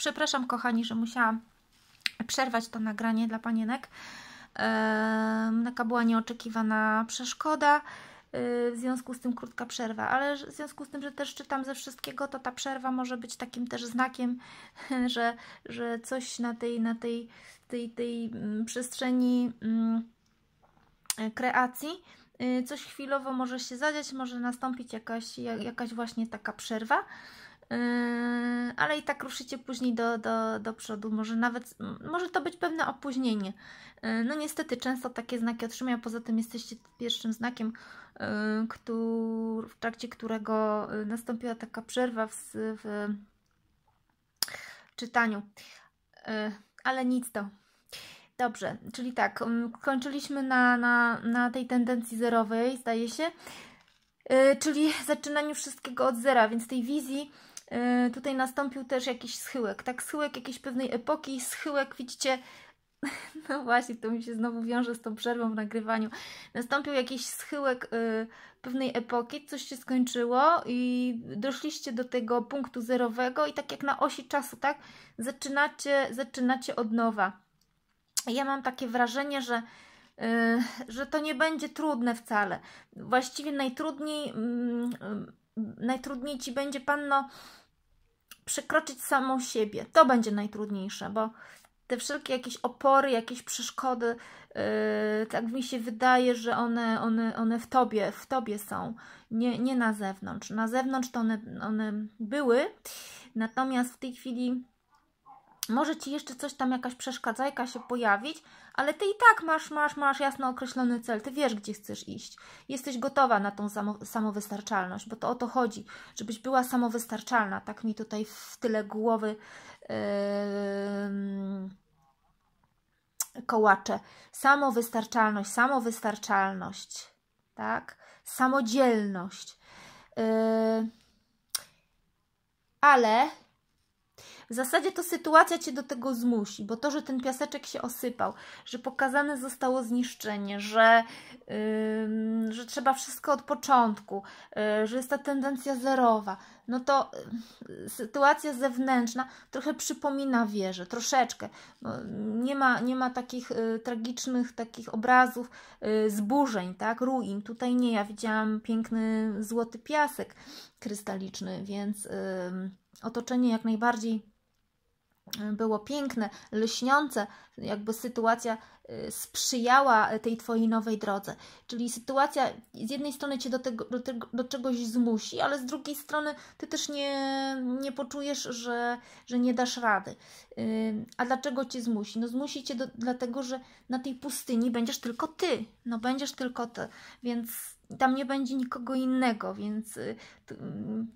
Przepraszam, kochani, że musiałam przerwać to nagranie dla panienek. Taka była nieoczekiwana przeszkoda. Y, w związku z tym krótka przerwa, ale w związku z tym, że też czytam ze wszystkiego, to ta przerwa może być takim też znakiem, że, że coś na tej, na tej, tej, tej mm, przestrzeni mm, kreacji, y, coś chwilowo może się zadziać, może nastąpić jakaś, jakaś właśnie taka przerwa, ale i tak ruszycie później do, do, do przodu. Może nawet, może to być pewne opóźnienie. Yy, no niestety często takie znaki otrzymuję, a poza tym jesteście pierwszym znakiem, yy, który, w trakcie którego nastąpiła taka przerwa w, w czytaniu. Ale nic to. Dobrze, czyli tak, kończyliśmy na, na, na tej tendencji zerowej, zdaje się, czyli zaczynaniu wszystkiego od zera, więc tej wizji tutaj nastąpił też jakiś schyłek, tak, schyłek jakiejś pewnej epoki, schyłek, widzicie, no właśnie, to mi się znowu wiąże z tą przerwą w nagrywaniu. Nastąpił jakiś schyłek y, pewnej epoki, coś się skończyło i doszliście do tego punktu zerowego i tak jak na osi czasu, tak, zaczynacie, zaczynacie od nowa. Ja mam takie wrażenie, że, y, że to nie będzie trudne wcale. Właściwie najtrudniej, y, najtrudniej Ci będzie, Panno, przekroczyć samą siebie. To będzie najtrudniejsze, bo te wszelkie jakieś opory, jakieś przeszkody, yy, tak mi się wydaje, że one, one, one w tobie, w tobie są, nie, nie na zewnątrz. Na zewnątrz to one, one były, natomiast w tej chwili może ci jeszcze coś tam, jakaś przeszkadzajka się pojawić, ale ty i tak masz, masz, masz jasno określony cel, ty wiesz, gdzie chcesz iść. Jesteś gotowa na tą samo, samowystarczalność, bo to o to chodzi, żebyś była samowystarczalna. Tak mi tutaj w tyle głowy yy, kołacze. Samowystarczalność, samowystarczalność, tak? Samodzielność. Yy, ale w zasadzie to sytuacja Cię do tego zmusi, bo to, że ten piaseczek się osypał, że pokazane zostało zniszczenie, że, yy, że trzeba wszystko od początku, yy, że jest ta tendencja zerowa, no to yy, sytuacja zewnętrzna trochę przypomina wieżę, troszeczkę. No, nie, ma, nie ma takich y, tragicznych takich obrazów y, zburzeń, tak, ruin. Tutaj nie, ja widziałam piękny złoty piasek krystaliczny, więc otoczenie jak najbardziej było piękne, lśniące, jakby sytuacja y, sprzyjała tej Twojej nowej drodze. Czyli sytuacja z jednej strony Cię do, tego, do, tego, do czegoś zmusi, ale z drugiej strony Ty też nie, nie poczujesz, że, że nie dasz rady. Y, a dlaczego Cię zmusi? No zmusi Cię do, dlatego, że na tej pustyni będziesz tylko Ty. No będziesz tylko Ty, więc tam nie będzie nikogo innego, więc y,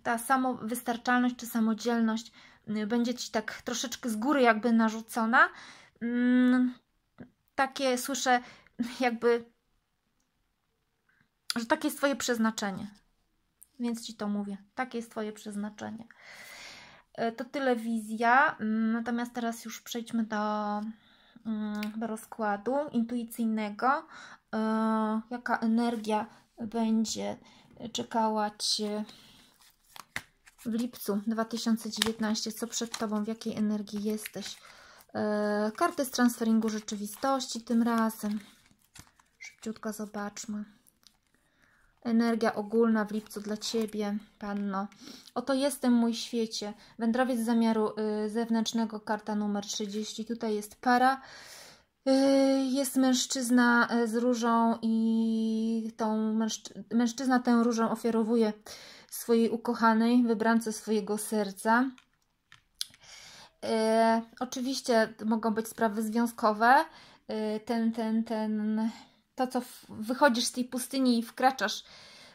ta samowystarczalność czy samodzielność będzie Ci tak troszeczkę z góry jakby narzucona. Mm, takie słyszę jakby, że takie jest Twoje przeznaczenie. Więc Ci to mówię. Takie jest Twoje przeznaczenie. E, to tyle wizja. Mm, natomiast teraz już przejdźmy do, mm, do rozkładu intuicyjnego. E, jaka energia będzie czekała Cię w lipcu 2019, co przed Tobą, w jakiej energii jesteś. E, karty z transferingu rzeczywistości tym razem. Szybciutko zobaczmy. Energia ogólna w lipcu dla Ciebie, Panno. Oto jestem mój świecie. Wędrowiec zamiaru y, zewnętrznego, karta numer 30. Tutaj jest para. Y, jest mężczyzna y, z różą i tą mężczy mężczyzna tę różą ofiarowuje swojej ukochanej, wybrance swojego serca. E, oczywiście mogą być sprawy związkowe. E, ten, ten, ten, to co wychodzisz z tej pustyni i wkraczasz,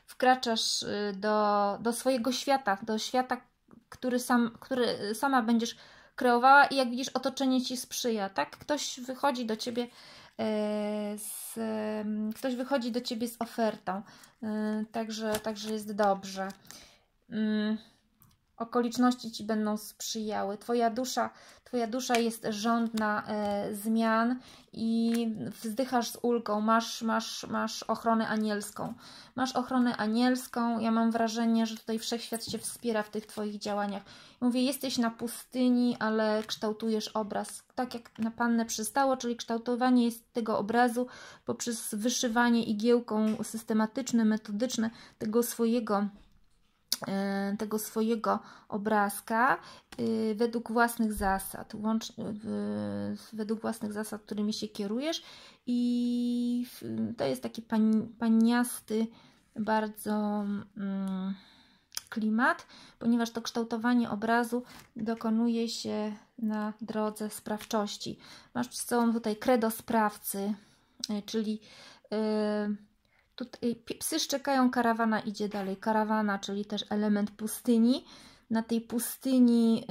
wkraczasz e, do, do swojego świata, do świata, który, sam, który sama będziesz kreowała i jak widzisz, otoczenie ci sprzyja, tak? Ktoś wychodzi do ciebie z, ktoś wychodzi do ciebie z ofertą, także, także jest dobrze. Okoliczności Ci będą sprzyjały. Twoja dusza, twoja dusza jest żądna e, zmian i wzdychasz z ulgą, masz, masz, masz ochronę anielską. Masz ochronę anielską, ja mam wrażenie, że tutaj Wszechświat Cię wspiera w tych Twoich działaniach. Mówię, jesteś na pustyni, ale kształtujesz obraz, tak jak na Pannę przystało, czyli kształtowanie jest tego obrazu poprzez wyszywanie igiełką systematyczne, metodyczne tego swojego tego swojego obrazka e, według własnych zasad, łącz, według własnych zasad, którymi się kierujesz i to jest taki pan, paniasty bardzo mm, klimat, ponieważ to kształtowanie obrazu dokonuje się na drodze sprawczości. Masz przed sobą tutaj kredo sprawcy, e, czyli yy, Tutaj psy szczekają, karawana idzie dalej. Karawana, czyli też element pustyni. Na tej pustyni yy,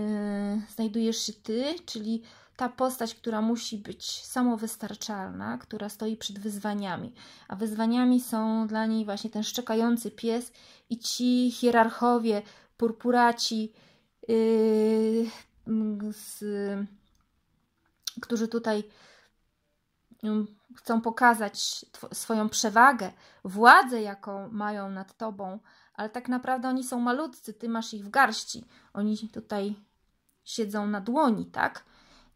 znajdujesz się ty, czyli ta postać, która musi być samowystarczalna, która stoi przed wyzwaniami. A wyzwaniami są dla niej właśnie ten szczekający pies i ci hierarchowie, purpuraci, yy, z, którzy tutaj chcą pokazać swoją przewagę, władzę, jaką mają nad tobą, ale tak naprawdę oni są malutcy, ty masz ich w garści. Oni tutaj siedzą na dłoni, tak?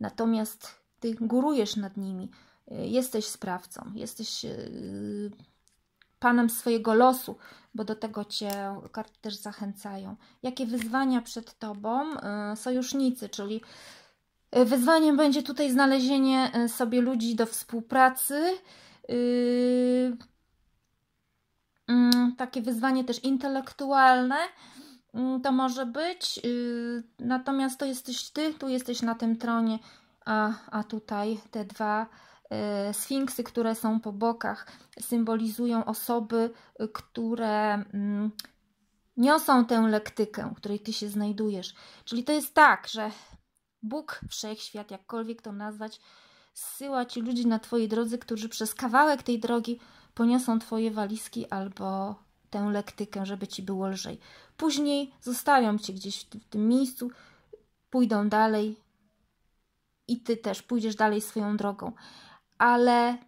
Natomiast ty górujesz nad nimi. Jesteś sprawcą, jesteś yy, panem swojego losu, bo do tego cię karty też zachęcają. Jakie wyzwania przed tobą? Yy, sojusznicy, czyli Wyzwaniem będzie tutaj znalezienie e, sobie ludzi do współpracy. Yy, mm, takie wyzwanie też intelektualne mm, to może być. Natomiast to jesteś ty, tu jesteś na tym tronie, a, a tutaj te dwa sfinksy, które są po bokach, symbolizują osoby, które mm, niosą tę lektykę, w której ty się znajdujesz. Czyli to jest tak, że Bóg, wszechświat, jakkolwiek to nazwać, zsyła ci ludzi na twojej drodze, którzy przez kawałek tej drogi poniosą twoje walizki albo tę lektykę, żeby ci było lżej. Później zostawią cię gdzieś w tym miejscu, pójdą dalej i ty też pójdziesz dalej swoją drogą. Ale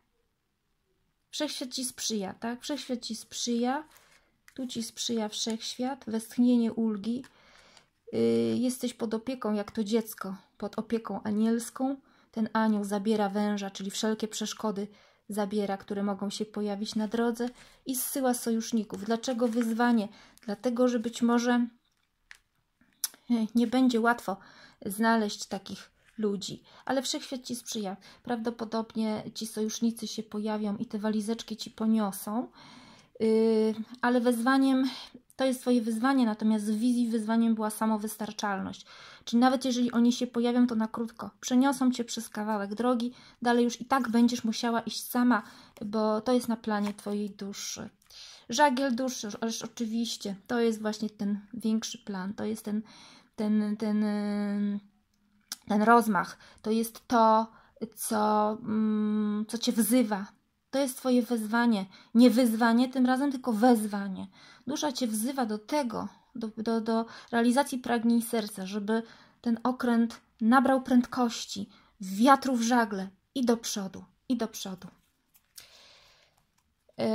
wszechświat ci sprzyja, tak? Wszechświat ci sprzyja, tu ci sprzyja wszechświat, westchnienie ulgi jesteś pod opieką, jak to dziecko, pod opieką anielską. Ten anioł zabiera węża, czyli wszelkie przeszkody zabiera, które mogą się pojawić na drodze i zsyła sojuszników. Dlaczego wyzwanie? Dlatego, że być może nie będzie łatwo znaleźć takich ludzi, ale wszechświat ci sprzyja. Prawdopodobnie ci sojusznicy się pojawią i te walizeczki ci poniosą. Yy, ale wezwaniem to jest Twoje wyzwanie, natomiast w wizji wyzwaniem była samowystarczalność. Czyli nawet jeżeli oni się pojawią, to na krótko przeniosą Cię przez kawałek drogi, dalej już i tak będziesz musiała iść sama, bo to jest na planie Twojej duszy. Żagiel duszy, ależ oczywiście, to jest właśnie ten większy plan, to jest ten, ten, ten, ten rozmach, to jest to, co, mm, co Cię wzywa, to jest Twoje wezwanie. Nie wyzwanie tym razem, tylko wezwanie. Dusza Cię wzywa do tego, do, do, do realizacji pragnień serca, żeby ten okręt nabrał prędkości, wiatru w żagle i do przodu, i do przodu. Yy,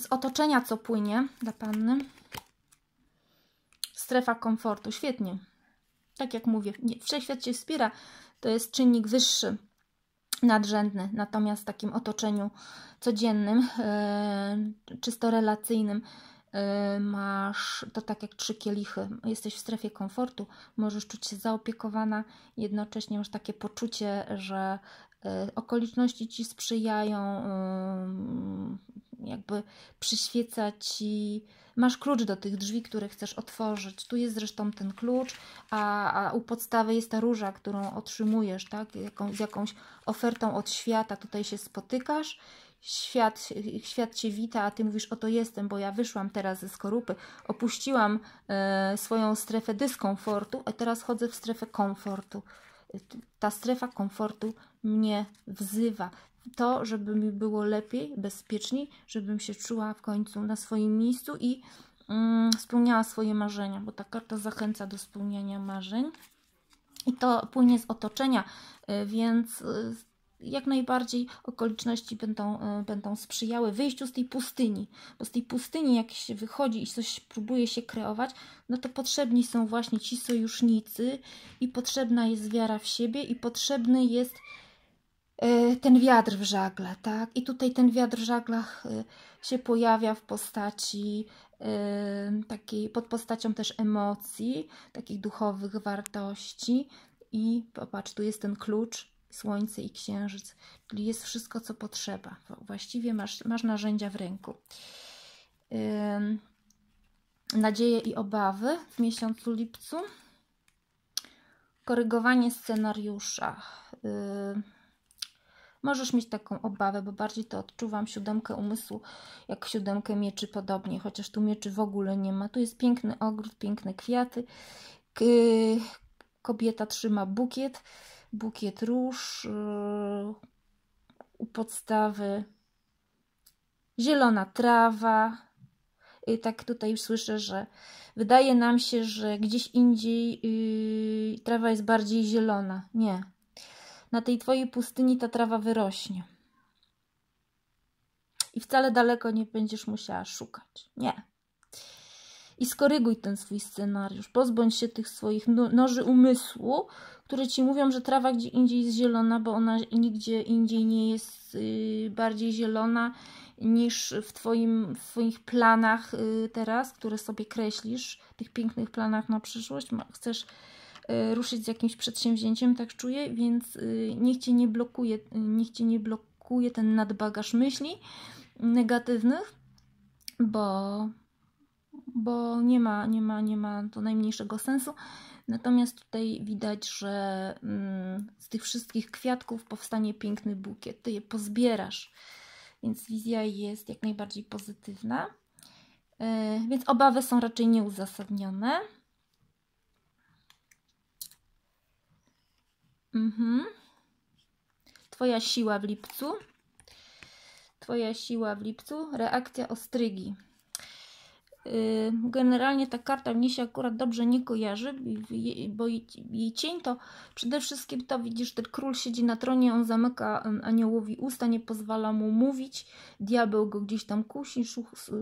z otoczenia co płynie dla Panny? Strefa komfortu. Świetnie. Tak jak mówię, wszechświat Cię wspiera. To jest czynnik wyższy nadrzędny, natomiast w takim otoczeniu codziennym, yy, czysto relacyjnym, yy, masz to tak jak trzy kielichy, jesteś w strefie komfortu, możesz czuć się zaopiekowana, jednocześnie masz takie poczucie, że okoliczności ci sprzyjają, jakby przyświeca ci Masz klucz do tych drzwi, które chcesz otworzyć. Tu jest zresztą ten klucz, a, a u podstawy jest ta róża, którą otrzymujesz, tak? Jaką, z jakąś ofertą od świata. Tutaj się spotykasz świat, świat Cię wita, a Ty mówisz, oto jestem, bo ja wyszłam teraz ze skorupy, opuściłam e, swoją strefę dyskomfortu, a teraz chodzę w strefę komfortu. Ta strefa komfortu mnie wzywa to, żeby mi było lepiej, bezpieczniej, żebym się czuła w końcu na swoim miejscu i mm, spełniała swoje marzenia, bo ta karta zachęca do spełniania marzeń. I to płynie z otoczenia, y, więc y, jak najbardziej okoliczności będą, y, będą sprzyjały wyjściu z tej pustyni. Bo z tej pustyni, jak się wychodzi i coś próbuje się kreować, no to potrzebni są właśnie ci sojusznicy i potrzebna jest wiara w siebie i potrzebny jest ten wiatr w żagle, tak? I tutaj ten wiatr w żaglach się pojawia w postaci takiej, pod postacią też emocji, takich duchowych wartości. I popatrz, tu jest ten klucz, słońce i księżyc, czyli jest wszystko, co potrzeba. Właściwie masz, masz narzędzia w ręku. nadzieje i obawy w miesiącu lipcu. Korygowanie scenariusza. Możesz mieć taką obawę, bo bardziej to odczuwam siódemkę umysłu, jak siódemkę mieczy podobnie, chociaż tu mieczy w ogóle nie ma. Tu jest piękny ogród, piękne kwiaty. Kobieta trzyma bukiet, bukiet róż yy, u podstawy, zielona trawa. I tak tutaj słyszę, że wydaje nam się, że gdzieś indziej yy, trawa jest bardziej zielona. Nie, na tej twojej pustyni ta trawa wyrośnie. I wcale daleko nie będziesz musiała szukać. Nie. I skoryguj ten swój scenariusz. Pozbądź się tych swoich no, noży umysłu, które ci mówią, że trawa gdzie indziej jest zielona, bo ona nigdzie indziej nie jest yy, bardziej zielona niż w, twoim, w Twoich planach yy, teraz, które sobie kreślisz, tych pięknych planach na przyszłość. Chcesz Y, ruszyć z jakimś przedsięwzięciem, tak czuję, więc y, niech Cię nie blokuje, y, niech Cię nie blokuje ten nadbagaż myśli negatywnych, bo, bo nie ma, nie ma, nie ma to najmniejszego sensu. Natomiast tutaj widać, że mm, z tych wszystkich kwiatków powstanie piękny bukiet. Ty je pozbierasz, więc wizja jest jak najbardziej pozytywna. Więc obawy są raczej nieuzasadnione. Mhm. Twoja siła w lipcu. Twoja siła w lipcu. Reakcja ostrygi. Y, generalnie ta karta mnie się akurat dobrze nie kojarzy, bo jej cień to przede wszystkim to widzisz, ten król siedzi na tronie, on zamyka aniołowi usta, nie pozwala mu mówić, diabeł go gdzieś tam kusi,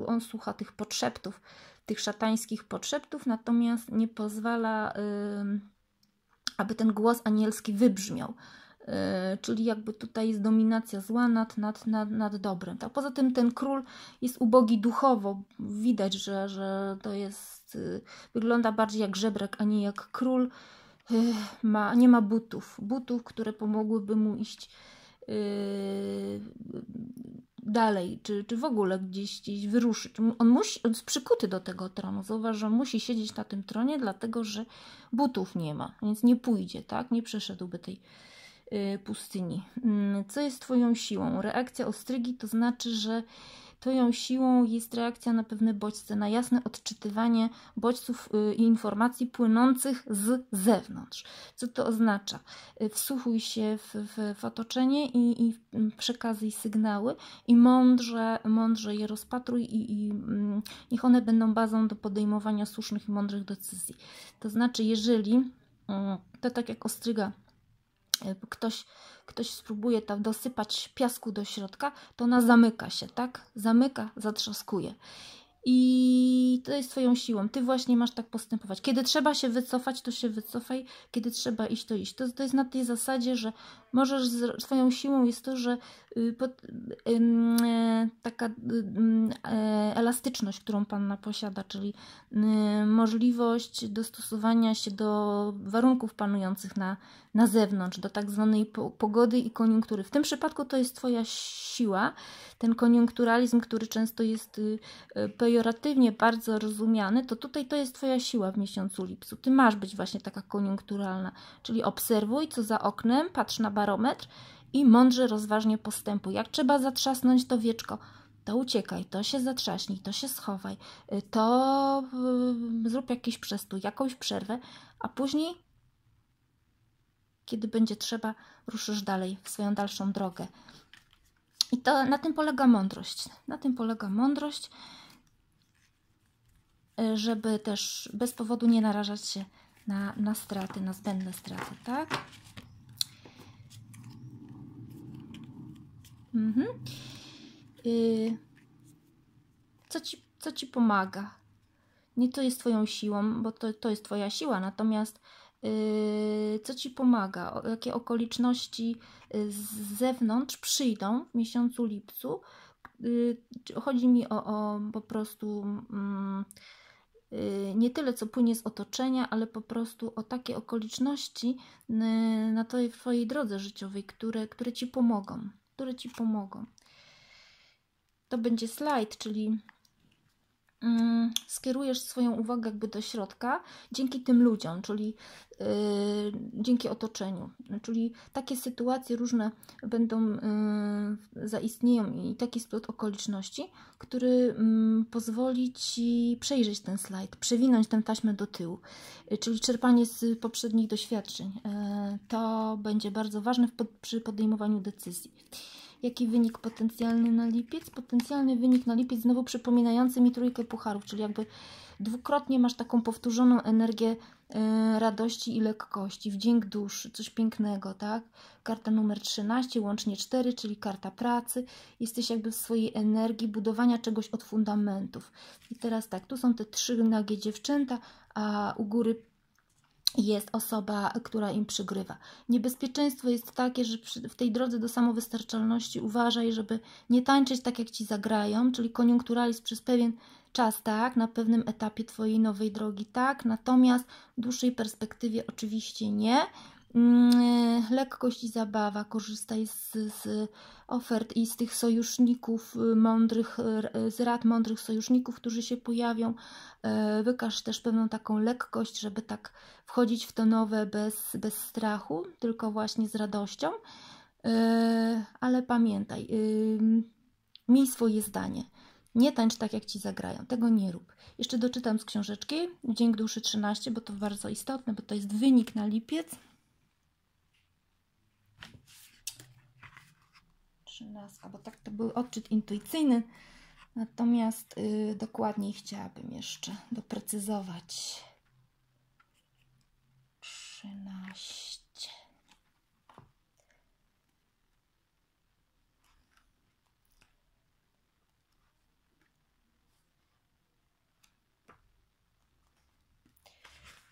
on słucha tych podszeptów, tych szatańskich podszeptów, natomiast nie pozwala aby ten głos anielski wybrzmiał. Yy, czyli jakby tutaj jest dominacja zła nad, nad, nad, nad dobrem. Tak? Poza tym ten król jest ubogi duchowo. Widać, że, że to jest, yy, wygląda bardziej jak żebrek, a nie jak król. Yy, ma, nie ma butów. Butów, które pomogłyby mu iść dalej, czy, czy w ogóle gdzieś, gdzieś wyruszyć. On musi, on jest przykuty do tego tronu. Zauważ, że musi siedzieć na tym tronie, dlatego że butów nie ma, więc nie pójdzie, tak? Nie przeszedłby tej y, pustyni. Y, co jest Twoją siłą? Reakcja ostrygi to znaczy, że Twoją siłą jest reakcja na pewne bodźce, na jasne odczytywanie bodźców y, i informacji płynących z zewnątrz. Co to oznacza? Y, wsłuchuj się w, w, w otoczenie i, i i sygnały i mądrze, mądrze je rozpatruj i, i mm, niech one będą bazą do podejmowania słusznych i mądrych decyzji. To znaczy, jeżeli mm, to tak jak ostryga ktoś, ktoś spróbuje tam dosypać piasku do środka, to ona zamyka się, tak? Zamyka, zatrzaskuje. I to jest Twoją siłą. Ty właśnie masz tak postępować. Kiedy trzeba się wycofać, to się wycofaj. Kiedy trzeba iść, to iść. To, to jest na tej zasadzie, że możesz, z, Twoją siłą jest to, że pod, y, y, taka e, elastyczność, którą Panna posiada, czyli możliwość dostosowania się do warunków panujących na, na zewnątrz, do tak zwanej pogody i koniunktury. W tym przypadku to jest Twoja siła, ten koniunkturalizm, który często jest pejoratywnie bardzo rozumiany, to tutaj to jest Twoja siła w miesiącu lipcu. Ty masz być właśnie taka koniunkturalna, czyli obserwuj, co za oknem, patrz na barometr i mądrze, rozważnie postępuj. Jak trzeba zatrzasnąć to wieczko, to uciekaj, to się zatrzaśnij, to się schowaj, y, to yy, zrób jakiś przestój, jakąś przerwę, a później, kiedy będzie trzeba, ruszysz dalej w swoją dalszą drogę. I to na tym polega mądrość. Na tym polega mądrość. y, żeby też bez powodu nie narażać się na, na straty, na zbędne straty, tak? Mhm. Y, co, ci, co ci pomaga? Nie to jest Twoją siłą, bo to, to jest Twoja siła, natomiast yy, co Ci pomaga? Jakie okoliczności y, z zewnątrz przyjdą w miesiącu lipcu? Yy, chodzi mi o, o po prostu yy, nie tyle, co płynie z otoczenia, ale po prostu o takie okoliczności na tej Twojej drodze życiowej, które, które Ci pomogą, które Ci pomogą. To będzie slajd, czyli skierujesz swoją uwagę jakby do środka dzięki tym ludziom, czyli yy, dzięki otoczeniu. Czyli takie sytuacje różne będą yy, zaistnieją i taki splot okoliczności, który yy, pozwoli Ci przejrzeć ten slajd, przewinąć tę taśmę do tyłu, yy, czyli czerpanie z poprzednich doświadczeń. To będzie bardzo ważne przy podejmowaniu decyzji. Jaki wynik potencjalny na lipiec? Potencjalny wynik na lipiec znowu przypominający mi trójkę pucharów, czyli jakby dwukrotnie masz taką powtórzoną energię yy, radości i lekkości, wdzięk duszy, coś pięknego, tak? Karta numer 13, łącznie 4, czyli karta pracy. Jesteś jakby w swojej energii budowania czegoś od fundamentów. I teraz tak, tu są te trzy nagie dziewczęta, a u góry jest osoba, która im przygrywa. Niebezpieczeństwo jest takie, że w tej drodze do samowystarczalności uważaj, żeby nie tańczyć tak, jak ci zagrają, czyli koniunkturalizm przez pewien czas, tak, na pewnym etapie Twojej nowej drogi, tak, natomiast w dłuższej perspektywie oczywiście nie. Mm, lekkość i zabawa, korzystaj z, z, ofert i z tych sojuszników y, mądrych, y, z rad mądrych sojuszników, którzy się pojawią. E, wykaż też pewną taką lekkość, żeby tak wchodzić w to nowe bez, bez strachu, tylko właśnie z radością. E, ale pamiętaj, y, miej swoje zdanie. Nie tańcz tak, jak ci zagrają. Tego nie rób. Jeszcze doczytam z książeczki Dzień Duszy 13, bo to bardzo istotne, bo to jest wynik na lipiec. Trzynastka, bo tak to był odczyt intuicyjny. Natomiast yy, dokładniej chciałabym jeszcze doprecyzować. 13.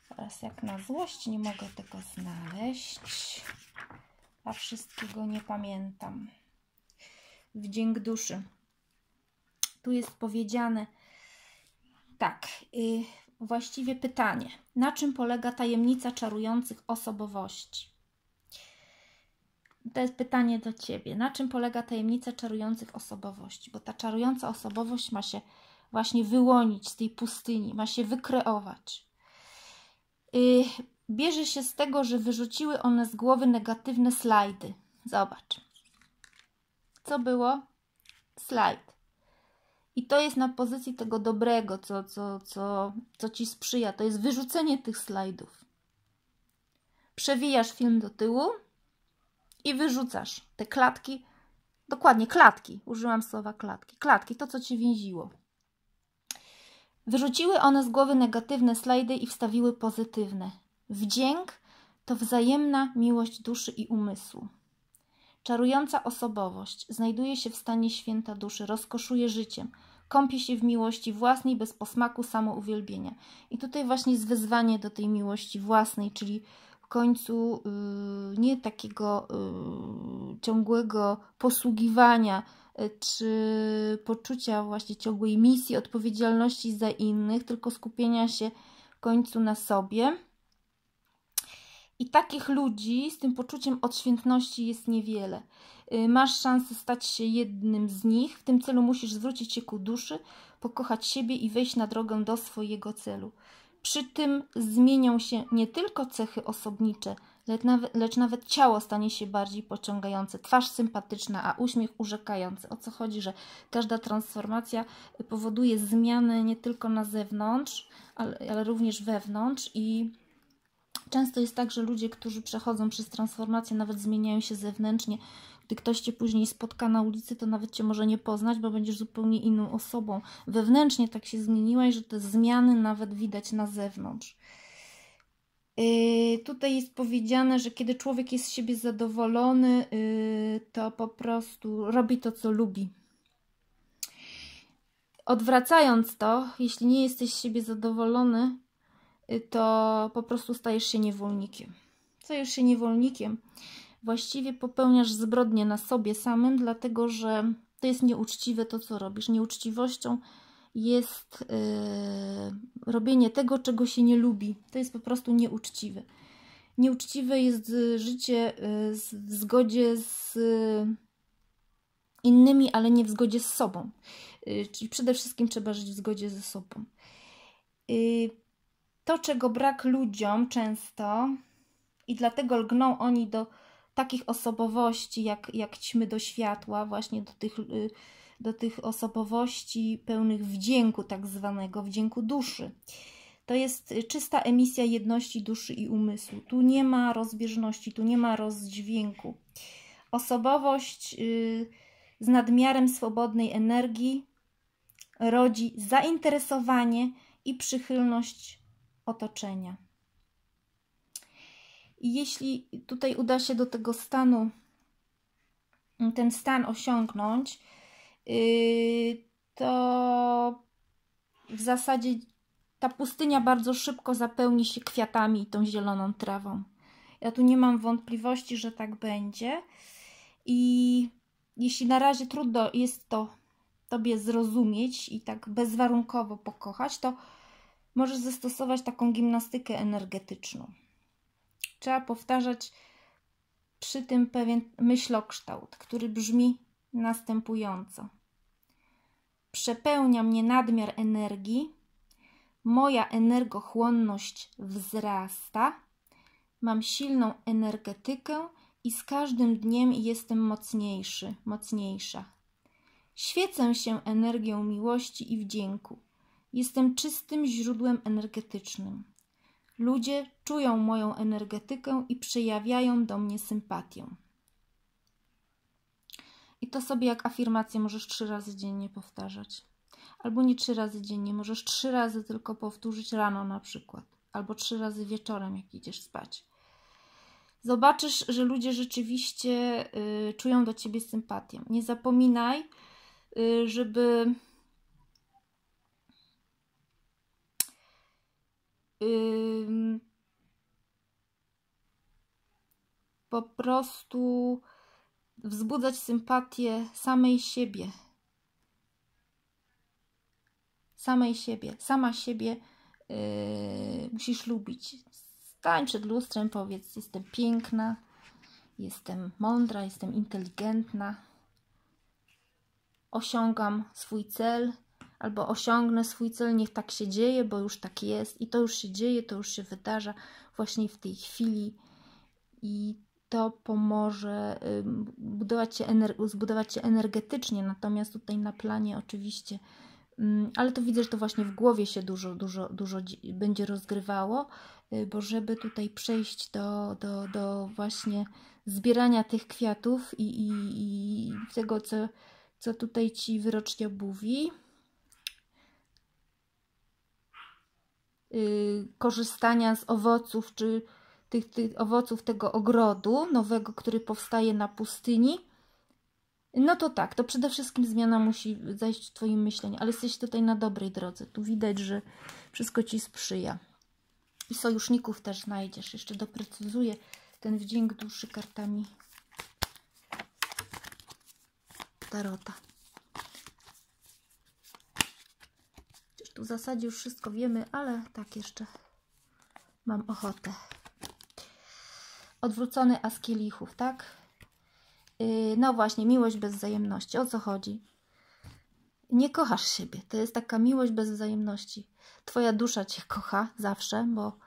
Teraz jak na złość nie mogę tego znaleźć, a wszystkiego nie pamiętam wdzięk duszy. Tu jest powiedziane tak, yy, właściwie pytanie. Na czym polega tajemnica czarujących osobowości? To jest pytanie do Ciebie. Na czym polega tajemnica czarujących osobowości? Bo ta czarująca osobowość ma się właśnie wyłonić z tej pustyni, ma się wykreować. Yy, bierze się z tego, że wyrzuciły one z głowy negatywne slajdy. Zobacz. Co było? Slajd. I to jest na pozycji tego dobrego, co, co, co, co ci sprzyja. To jest wyrzucenie tych slajdów. Przewijasz film do tyłu i wyrzucasz te klatki. Dokładnie, klatki. Użyłam słowa klatki. Klatki, to co ci więziło. Wyrzuciły one z głowy negatywne slajdy i wstawiły pozytywne. Wdzięk to wzajemna miłość duszy i umysłu. Czarująca osobowość znajduje się w stanie święta duszy, rozkoszuje życiem, kąpie się w miłości własnej bez posmaku samouwielbienia. I tutaj właśnie jest wezwanie do tej miłości własnej, czyli w końcu yy, nie takiego yy, ciągłego posługiwania yy, czy poczucia właśnie ciągłej misji, odpowiedzialności za innych, tylko skupienia się w końcu na sobie i takich ludzi z tym poczuciem odświętności jest niewiele. Y, masz szansę stać się jednym z nich. W tym celu musisz zwrócić się ku duszy, pokochać siebie i wejść na drogę do swojego celu. Przy tym zmienią się nie tylko cechy osobnicze, lecz nawet, lecz nawet ciało stanie się bardziej pociągające, twarz sympatyczna, a uśmiech urzekający. O co chodzi, że każda transformacja powoduje zmianę nie tylko na zewnątrz, ale, ale również wewnątrz i Często jest tak, że ludzie, którzy przechodzą przez transformację, nawet zmieniają się zewnętrznie, Gdy ktoś cię później spotka na ulicy, to nawet cię może nie poznać, bo będziesz zupełnie inną osobą. Wewnętrznie tak się zmieniłaś, że te zmiany nawet widać na zewnątrz. Yy, tutaj jest powiedziane, że kiedy człowiek jest z siebie zadowolony, yy, to po prostu robi to, co lubi. Odwracając to, jeśli nie jesteś z siebie zadowolony, to po prostu stajesz się niewolnikiem. Stajesz się niewolnikiem. Właściwie popełniasz zbrodnię na sobie samym, dlatego że to jest nieuczciwe to, co robisz. Nieuczciwością jest yy, robienie tego, czego się nie lubi. To jest po prostu nieuczciwe. Nieuczciwe jest życie yy, w zgodzie z innymi, ale nie w zgodzie z sobą. Czyli przede wszystkim trzeba żyć w zgodzie ze sobą. To, czego brak ludziom często, i dlatego lgną oni do takich osobowości, jak, jak ćmy do światła, właśnie do tych yy, do tych osobowości pełnych wdzięku, tak zwanego wdzięku duszy. To jest czysta emisja jedności duszy i umysłu. Tu nie ma rozbieżności, tu nie ma rozdźwięku. Osobowość y, z nadmiarem swobodnej energii rodzi zainteresowanie i przychylność otoczenia. I jeśli tutaj uda się do tego stanu, ten stan osiągnąć, Yy, to w zasadzie ta pustynia bardzo szybko zapełni się kwiatami i tą zieloną trawą. Ja tu nie mam wątpliwości, że tak będzie. I jeśli na razie trudno jest to Tobie zrozumieć i tak bezwarunkowo pokochać, to możesz zastosować taką gimnastykę energetyczną. Trzeba powtarzać przy tym pewien myślokształt, który brzmi następująco. Przepełnia mnie nadmiar energii, moja energochłonność wzrasta, mam silną energetykę i z każdym dniem jestem mocniejszy, mocniejsza. Świecę się energią miłości i wdzięku. Jestem czystym źródłem energetycznym. Ludzie czują moją energetykę i przejawiają do mnie sympatię. I to sobie jak afirmację możesz trzy razy dziennie powtarzać. Albo nie trzy razy dziennie, możesz trzy razy tylko powtórzyć rano na przykład. Albo trzy razy wieczorem, jak idziesz spać. Zobaczysz, że ludzie rzeczywiście y, czują do ciebie sympatię. Nie zapominaj, y, żeby po prostu wzbudzać sympatię samej siebie. Samej siebie, sama siebie yy, musisz lubić. Stań przed lustrem, powiedz: Jestem piękna, jestem mądra, jestem inteligentna, osiągam swój cel, albo osiągnę swój cel, niech tak się dzieje, bo już tak jest. I to już się dzieje, to już się wydarza właśnie w tej chwili. I to pomoże budować się, zbudować się energetycznie, natomiast tutaj na planie oczywiście, ale to widzę, że to właśnie w głowie się dużo, dużo, dużo będzie rozgrywało, y, bo żeby tutaj przejść do, do, do właśnie zbierania tych kwiatów i, i, i tego, co, co tutaj Ci wyrocznie mówi, korzystania z owoców, czy tych, tych owoców tego ogrodu nowego, który powstaje na pustyni, no to tak, to przede wszystkim zmiana musi zajść w Twoim myśleniu, ale jesteś tutaj na dobrej drodze. Tu widać, że wszystko Ci sprzyja. I sojuszników też znajdziesz. Jeszcze doprecyzuję ten wdzięk duszy kartami Tarota. Chociaż tu w zasadzie już wszystko wiemy, ale tak jeszcze mam ochotę odwrócony as kielichów, tak? Yy, no właśnie, miłość bez wzajemności. O co chodzi? Nie kochasz siebie. To jest taka miłość bez wzajemności. Twoja dusza cię kocha zawsze, bo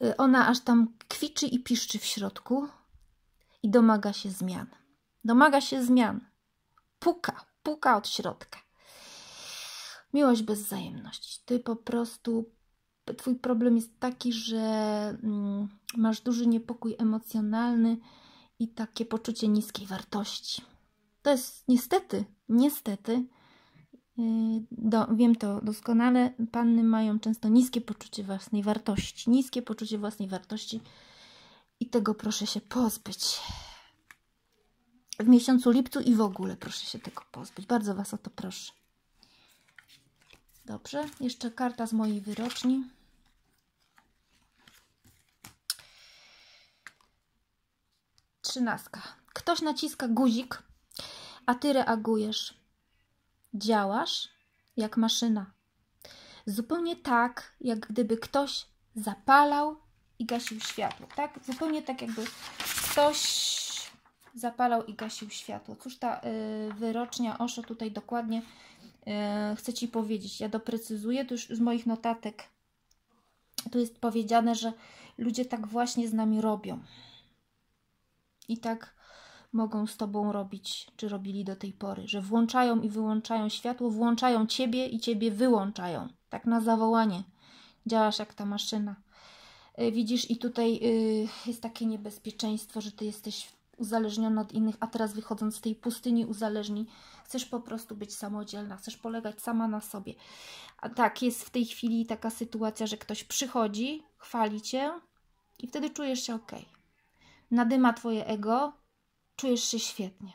yy, ona aż tam kwiczy i piszczy w środku i domaga się zmian. Domaga się zmian. Puka, puka od środka. Miłość bez wzajemności. Ty po prostu Twój problem jest taki, że mm, masz duży niepokój emocjonalny i takie poczucie niskiej wartości. To jest niestety, niestety, yy, do, wiem to doskonale, panny mają często niskie poczucie własnej wartości. Niskie poczucie własnej wartości i tego proszę się pozbyć. W miesiącu lipcu i w ogóle proszę się tego pozbyć. Bardzo Was o to proszę. Dobrze, jeszcze karta z mojej wyroczni. Trzynastka. Ktoś naciska guzik, a ty reagujesz. Działasz jak maszyna. Zupełnie tak, jak gdyby ktoś zapalał i gasił światło, tak? Zupełnie tak, jakby ktoś zapalał i gasił światło. Cóż ta y, wyrocznia Oszo tutaj dokładnie y, chce Ci powiedzieć? Ja doprecyzuję, to już z moich notatek tu jest powiedziane, że ludzie tak właśnie z nami robią. I tak mogą z Tobą robić, czy robili do tej pory, że włączają i wyłączają światło, włączają Ciebie i Ciebie wyłączają. Tak na zawołanie. Działasz jak ta maszyna. Y, widzisz, i tutaj y, jest takie niebezpieczeństwo, że Ty jesteś uzależniona od innych, a teraz wychodząc z tej pustyni uzależni, chcesz po prostu być samodzielna, chcesz polegać sama na sobie. A tak, jest w tej chwili taka sytuacja, że ktoś przychodzi, chwali Cię i wtedy czujesz się ok. Nadyma Twoje ego, czujesz się świetnie.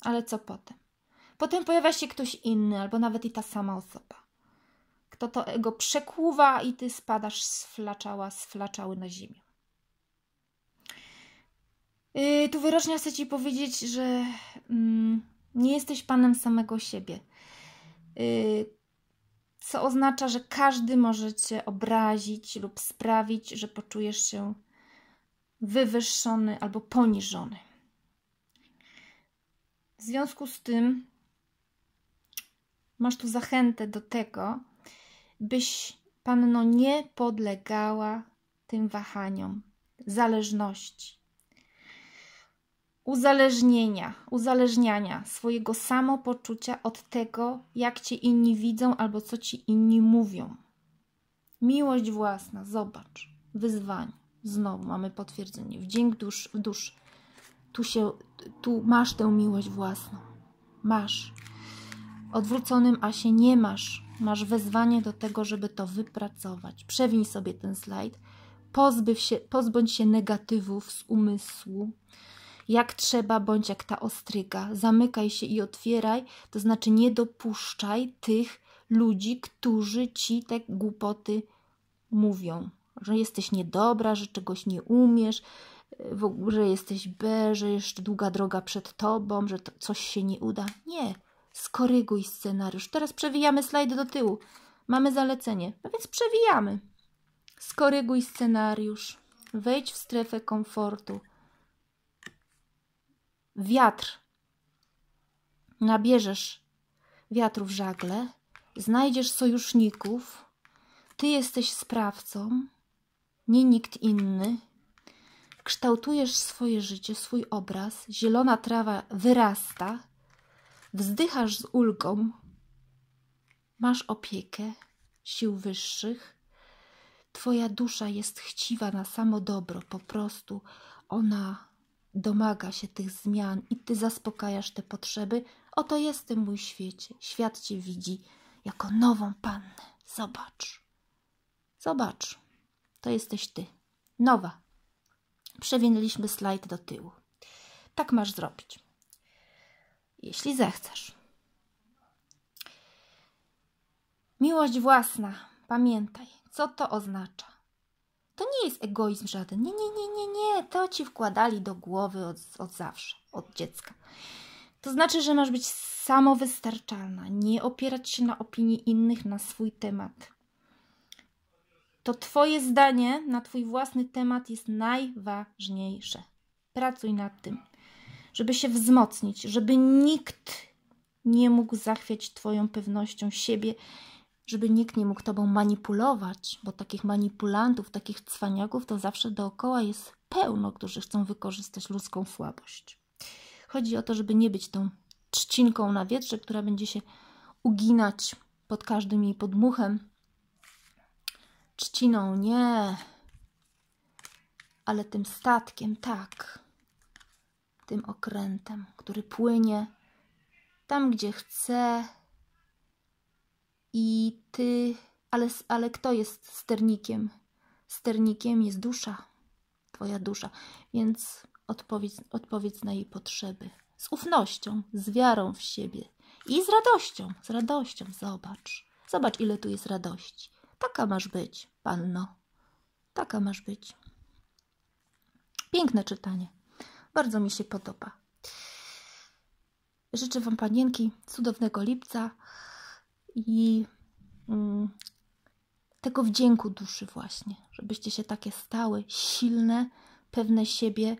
Ale co potem? Potem pojawia się ktoś inny, albo nawet i ta sama osoba. Kto to ego przekłuwa i Ty spadasz sflaczała, sflaczały na ziemię. Yy, tu wyrocznie chcę Ci powiedzieć, że mm, nie jesteś panem samego siebie. Yy, co oznacza, że każdy może Cię obrazić lub sprawić, że poczujesz się wywyższony albo poniżony. W związku z tym masz tu zachętę do tego, byś panno nie podlegała tym wahaniom, zależności uzależnienia, uzależniania swojego samopoczucia od tego, jak cię inni widzą albo co ci inni mówią. Miłość własna, zobacz, wyzwanie. Znowu mamy potwierdzenie. Wdzięk dusz, w. Tu, się, tu masz tę miłość własną. Masz. Odwróconym Asie nie masz. Masz wezwanie do tego, żeby to wypracować. Przewiń sobie ten slajd. Pozbyw się, pozbądź się negatywów z umysłu jak trzeba, bądź jak ta ostryga. Zamykaj się i otwieraj, to znaczy nie dopuszczaj tych ludzi, którzy ci te głupoty mówią. Że jesteś niedobra, że czegoś nie umiesz, że jesteś B, że jeszcze długa droga przed tobą, że coś się nie uda. Nie, skoryguj scenariusz. Teraz przewijamy slajd do tyłu. Mamy zalecenie, no więc przewijamy. Skoryguj scenariusz. Wejdź w strefę komfortu wiatr. Nabierzesz wiatru w żagle, znajdziesz sojuszników, ty jesteś sprawcą, nie nikt inny. Kształtujesz swoje życie, swój obraz, zielona trawa wyrasta, wzdychasz z ulgą, masz opiekę sił wyższych. Twoja dusza jest chciwa na samo dobro, po prostu ona domaga się tych zmian i ty zaspokajasz te potrzeby, oto jestem mój świecie. Świat cię widzi jako nową pannę. Zobacz. Zobacz. To jesteś ty. Nowa. Przewinęliśmy slajd do tyłu. Tak masz zrobić. Jeśli zechcesz. Miłość własna. Pamiętaj, co to oznacza. To nie jest egoizm żaden. Nie, nie, nie, nie, nie. To ci wkładali do głowy od, od zawsze, od dziecka. To znaczy, że masz być samowystarczalna, nie opierać się na opinii innych na swój temat. To Twoje zdanie na Twój własny temat jest najważniejsze. Pracuj nad tym, żeby się wzmocnić, żeby nikt nie mógł zachwiać Twoją pewnością siebie żeby nikt nie mógł tobą manipulować, bo takich manipulantów, takich cwaniaków to zawsze dookoła jest pełno, którzy chcą wykorzystać ludzką słabość. Chodzi o to, żeby nie być tą trzcinką na wietrze, która będzie się uginać pod każdym jej podmuchem. Trzciną nie, ale tym statkiem tak. tym okrętem, który płynie tam, gdzie chce. I ty, ale, ale kto jest sternikiem? Sternikiem jest dusza, twoja dusza, więc odpowiedz, odpowiedz na jej potrzeby. Z ufnością, z wiarą w siebie i z radością, z radością. Zobacz, zobacz, ile tu jest radości. Taka masz być, panno. Taka masz być. Piękne czytanie. Bardzo mi się podoba. Życzę Wam, panienki, cudownego lipca i mm, tego wdzięku duszy, właśnie, żebyście się takie stały, silne, pewne siebie,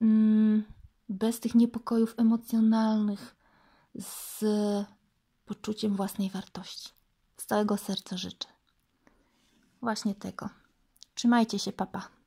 mm, bez tych niepokojów emocjonalnych, z poczuciem własnej wartości. Z całego serca życzę. Właśnie tego. Trzymajcie się, papa.